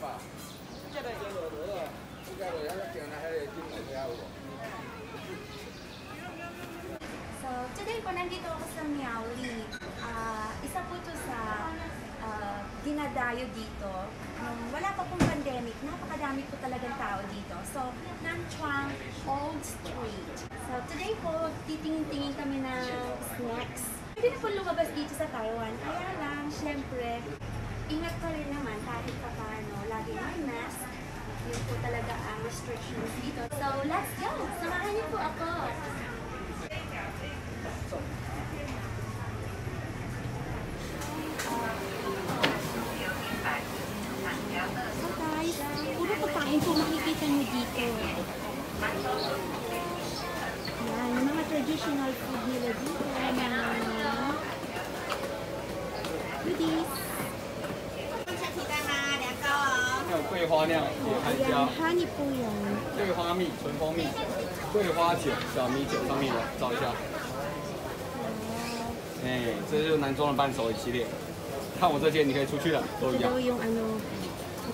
So today po nandito ako sa Miaoli. Uh, isa po to sa uh, dinadayo dito. Um, wala pa pong pandemic, napakadami po talagang tao dito. So, Nanchuang Old Street. So today po, titingin-tingin kami ng snacks. Hindi na po lumabas dito sa Taiwan. Kaya lang, syempre, ingat pa rin naman kahit pa paano. Lagi may mask. Yun po talaga ang restrictions dito. So, let's go! Samahan niyo po ako! So guys, puro pagkain po makikita nyo dito. Yan, yung mga traditional food nila dito. Mga 桂花酿，还加桂花蜜，纯蜂蜜，桂花酒，小米酒上面的，找一下。哎，这就是男装的伴手一系列。看我这件，你可以出去了，都一样。要用，都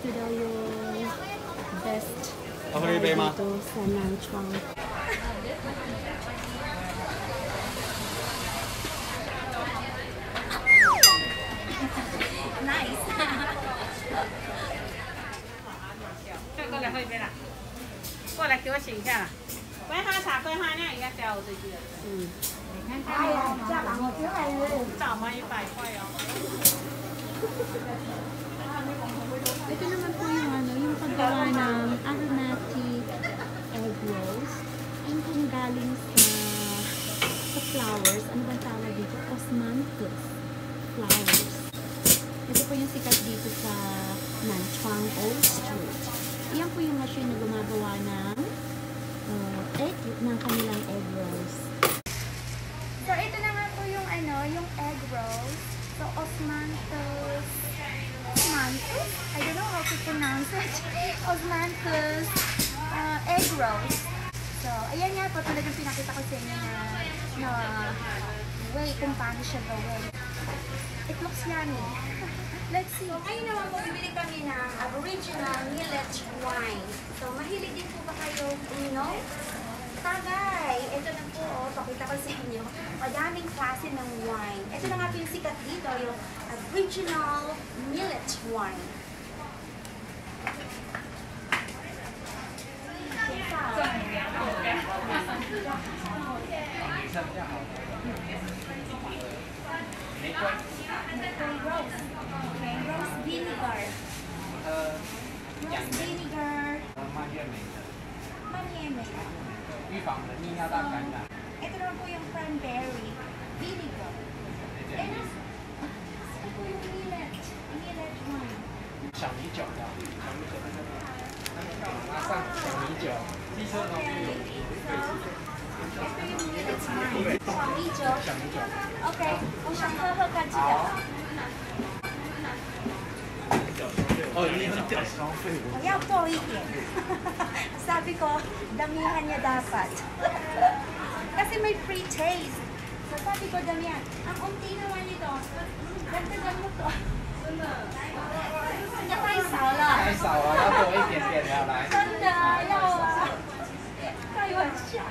要用。Best。要喝一杯吗？都三男装。醒一下啦。桂花茶、桂花酿应该加我这句了。嗯，你看看，早吗？一百块哦。 Ito naman po yung ano, yung paggawa ng aromatic egg rolls. Yung kung galing sa sa flowers. Ano bang tawag dito? Osmanthus flowers. Ito po yung sikat dito sa Nanchuang Old Street. Iyan po yung machine na gumagawa ng uh, egg, ng kanilang egg rolls. So, ito na nga po yung ano, yung egg rolls. So, Osmanthus Osmanthus? I don't know how to pronounce it. Osmanthus uh, egg rolls. So, ayan nga po talagang pinakita ko sa inyo na, na way kung paano siya gawin. It looks yummy. Let's see. So, ngayon naman po bibili kami ng original millet wine. So, mahilig din po ba kayo uminom? Tagay! Ito na po, oh, pakita ko sa inyo. Madaming klase ng wine. Ito na nga po yung sikat dito, yung original millet wine. Maple rose. vinegar，呃，养肝，呃，蔓越莓的，蔓越莓的，预防的尿道感染。哎，等下我喝点 cranberry，vinegar。等下。喝点梅乐，梅乐 wine。小米酒的，小米酒的那个，那个加上小米酒，据说能美容。小米酒，小米酒。OK，我想喝喝干啤的。屌消费我。 Kaya po itin. Sabi ko, damihan niya dapat. Kasi may free taste. So sabi ko, damihan. Ang unti naman nito, dagdagan mo to. 这太少了。太少了，要多一点点的来。真的要啊？开玩笑。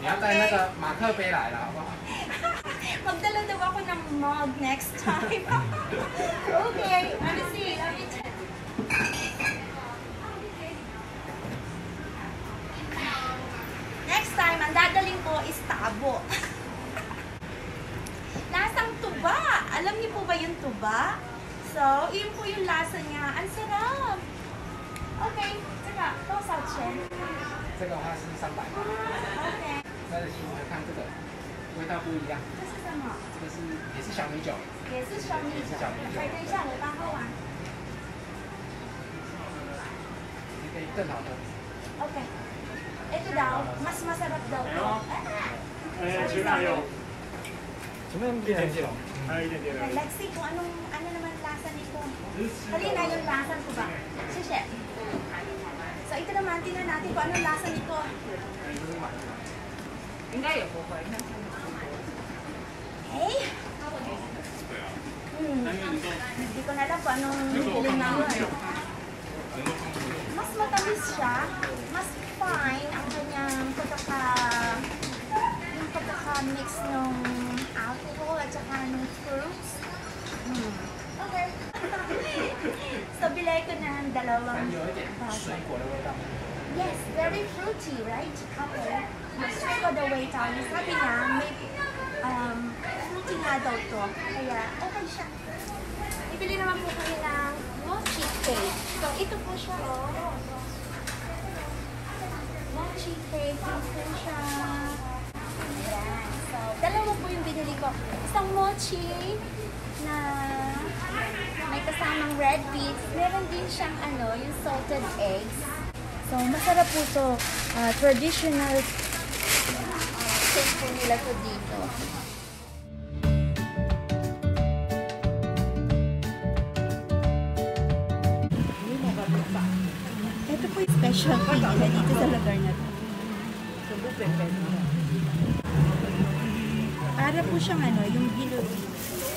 你要带那个马克杯来了，好不好？ Magdala daw ako ng mug next time. okay, let me see. Let me check. Next time, ang dadaling ko is tabo. Lasang tuba. Alam niyo po ba yung tuba? So, yun po yung lasa niya. Ang sarap. Okay, teka, to sa chen. 这个的话是三百， Okay. 再细的看这个， 味道不一样。这是什么？这个是也是小米酒，也是小米酒。来，等一下，我刚喝完。你可以更好喝。 Okay. Ito daw, mas masarap daw to. Eh, Junayo. 什么样变这种？ Ay, hindi, hindi. Okay, let's see kung anong, ano naman lasa nito. Halina yung lasa ko ba? Sishe. So ito naman, tingnan natin kung anong lasa nito. 应该也不 Hindi ko na alam kung anong feeling na. Mas matamis siya, mas fine ang kanyang pagkaka yung pagkaka-mix ng alcohol at saka ng fruits. Mm. Okay. so, bilay ko na ang dalawang basa. Yes, very fruity, right? Okay. Straight all the way down. Sabi nga, may um, fruity nga daw to. Kaya, okay siya. Bibili naman po kami ng mochi cake. So, ito po siya, oh. Mochi cake. Ito siya. Ayan. So, dalawa po yung binili ko. Isang mochi na may kasamang red beets. Meron din siyang ano, yung salted eggs. So, masarap po to. Ah, traditional uh, cake po nila to dito. po yung specialty nila dito sa lugar na to. Para po siyang ano, yung bilog.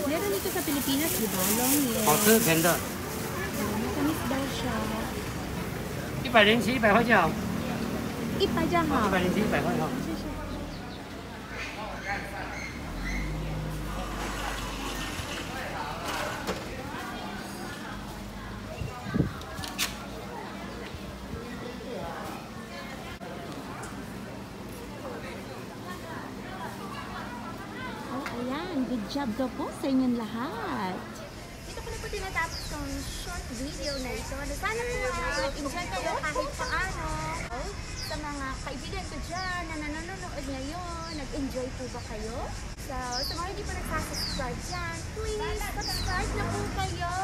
Meron dito sa Pilipinas, di ba? Long year. 好吃甜的， Matamis daw siya. 一百零七，一百块就好， Ipa dyan 一百零七，一百块哈。 Oh, Job daw po sa inyong lahat. Dito ko na po tinatapos yung short video na ito. Na sana po nag-enjoy kayo kahit paano. Sa mga kaibigan ko dyan na nanonood ngayon, nag-enjoy po ba kayo? So, sa mga hindi pa nagsasubscribe dyan, please, subscribe na po kayo.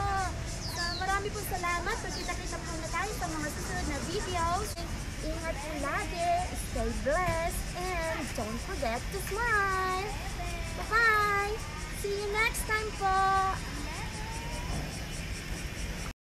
So, marami po salamat. Pagkita-kita po na tayo sa mga susunod na videos. Ingat po lagi, stay blessed, and don't forget to smile. Bye-bye! See you next time po!